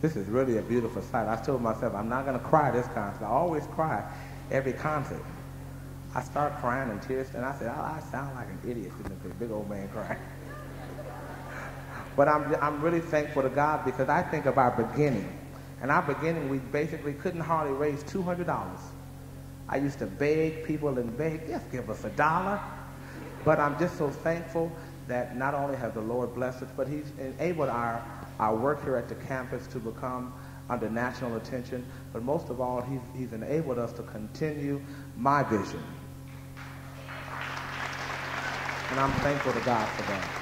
this is really a beautiful sight. I told myself, I'm not going to cry this concert. I always cry every concert. I start crying and tears, and I said, oh, I sound like an idiot sitting there, big old man crying. but I'm, I'm really thankful to God because I think of our beginning. And our beginning, we basically couldn't hardly raise $200. I used to beg people and beg, just give us a dollar. But I'm just so thankful that not only has the Lord blessed us, but he's enabled our, our work here at the campus to become under national attention. But most of all, he's, he's enabled us to continue my vision. And I'm thankful to God for that.